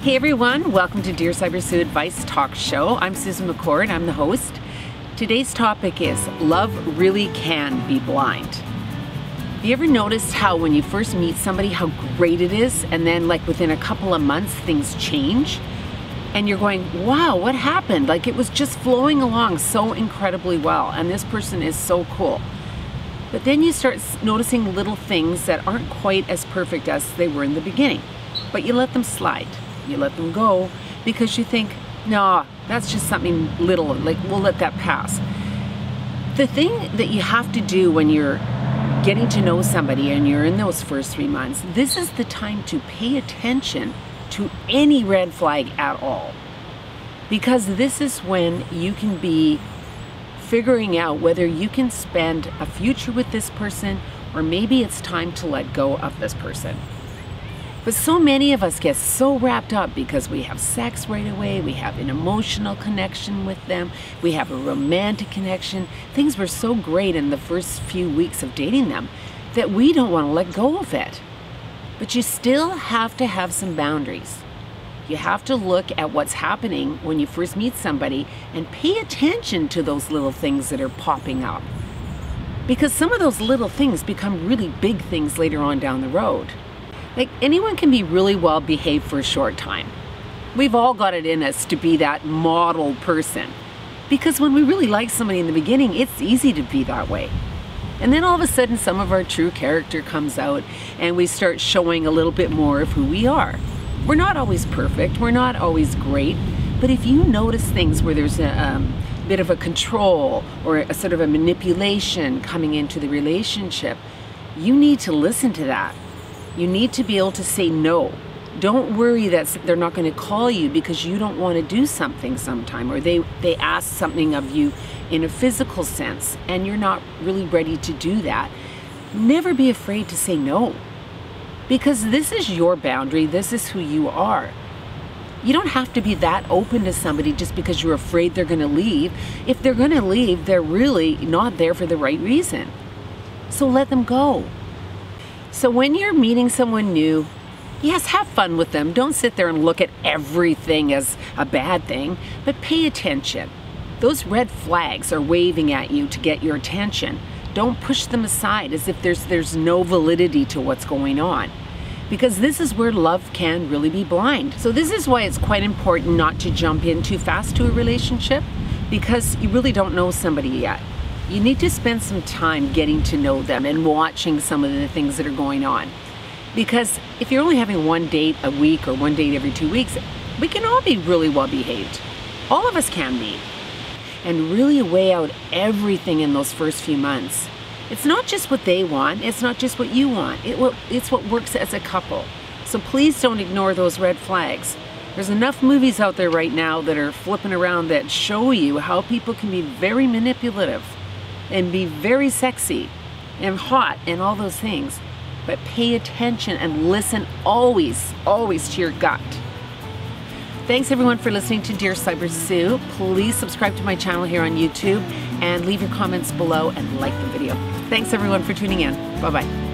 Hey everyone, welcome to Dear Sybersue Advice Talk Show. I'm Susan McCord, and I'm the host. Today's topic is Love Really Can Be Blind. Have you ever noticed how when you first meet somebody how great it is and then like within a couple of months things change? And you're going, wow, what happened? Like it was just flowing along so incredibly well and this person is so cool. But then you start noticing little things that aren't quite as perfect as they were in the beginning. But you let them slide you let them go because you think, nah, that's just something little, like we'll let that pass. The thing that you have to do when you're getting to know somebody and you're in those first three months, this is the time to pay attention to any red flag at all. Because this is when you can be figuring out whether you can spend a future with this person or maybe it's time to let go of this person. But so many of us get so wrapped up because we have sex right away, we have an emotional connection with them, we have a romantic connection. Things were so great in the first few weeks of dating them that we don't want to let go of it. But you still have to have some boundaries. You have to look at what's happening when you first meet somebody and pay attention to those little things that are popping up. Because some of those little things become really big things later on down the road. Like anyone can be really well behaved for a short time. We've all got it in us to be that model person. Because when we really like somebody in the beginning, it's easy to be that way. And then all of a sudden, some of our true character comes out and we start showing a little bit more of who we are. We're not always perfect, we're not always great, but if you notice things where there's a um, bit of a control or a sort of a manipulation coming into the relationship, you need to listen to that you need to be able to say no. Don't worry that they're not going to call you because you don't want to do something sometime or they, they ask something of you in a physical sense and you're not really ready to do that. Never be afraid to say no because this is your boundary, this is who you are. You don't have to be that open to somebody just because you're afraid they're going to leave. If they're going to leave, they're really not there for the right reason. So let them go. So when you're meeting someone new, yes, have fun with them. Don't sit there and look at everything as a bad thing, but pay attention. Those red flags are waving at you to get your attention. Don't push them aside as if there's, there's no validity to what's going on. Because this is where love can really be blind. So this is why it's quite important not to jump in too fast to a relationship because you really don't know somebody yet you need to spend some time getting to know them and watching some of the things that are going on. Because if you're only having one date a week or one date every two weeks, we can all be really well behaved. All of us can be. And really weigh out everything in those first few months. It's not just what they want, it's not just what you want, it, it's what works as a couple. So please don't ignore those red flags. There's enough movies out there right now that are flipping around that show you how people can be very manipulative and be very sexy and hot and all those things. But pay attention and listen always, always to your gut. Thanks everyone for listening to Dear Sybersue. Please subscribe to my channel here on YouTube and leave your comments below and like the video. Thanks everyone for tuning in. Bye-bye.